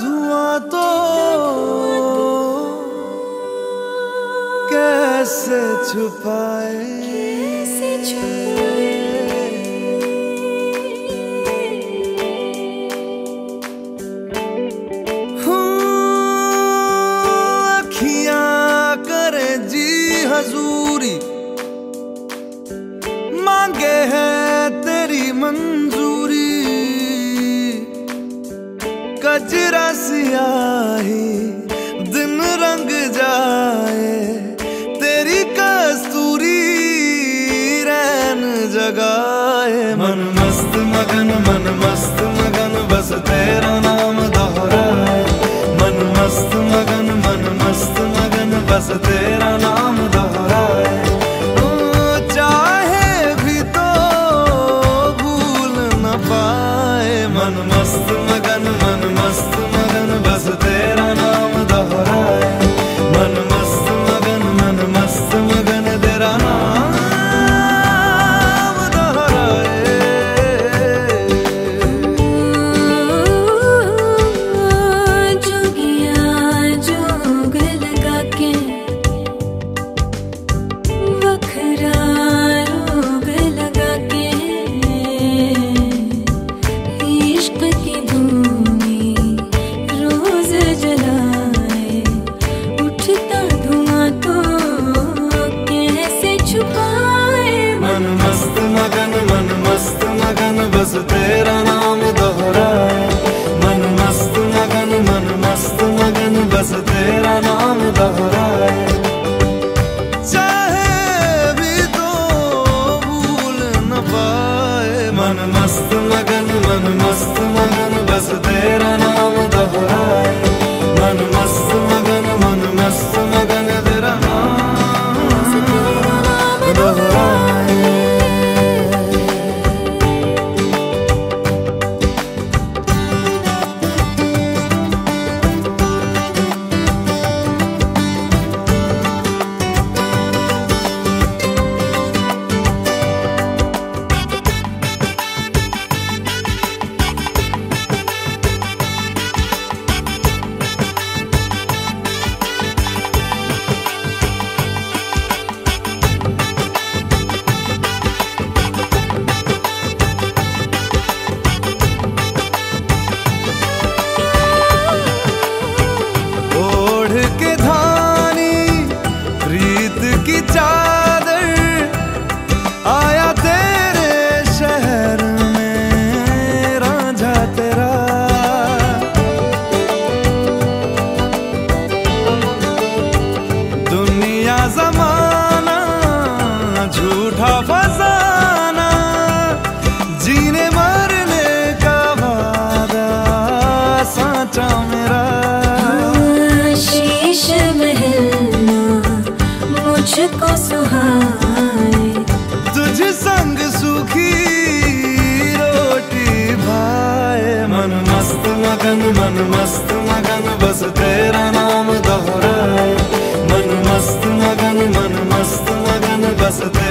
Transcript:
धुआँ तो कैसे छुपाए? जी हजूरी। मांगे है तेरी मंजूरी। कजरा सियाही दिन रंग जाए तेरी कस्तूरी रैन जगाए मन। मस्त मगन मन मस्त मगन बस तेरा नाम दोहराए मन मस्त मगन मन मस्त मगन बस तेरा नाम दोहराए चाहे भी तो भूल न पाए। मन मस्त मगन मस्त मगन बस तेरा नाम दोहराए मन मस्त मगन मन मस्त मगन तेरा नाम चाहे भी तो भूल न मन मस्त मगन, मन मस्त मगन, बस तेरा नाम दोहराए तुझको सुहाए। तुझ संग सुखी रोटी भाए। मन मस्त मगन, मन मस्त मगन, बस तेरा नाम दोहराए। मन मस्त मगन, मन मस्त मगन, बस तेरा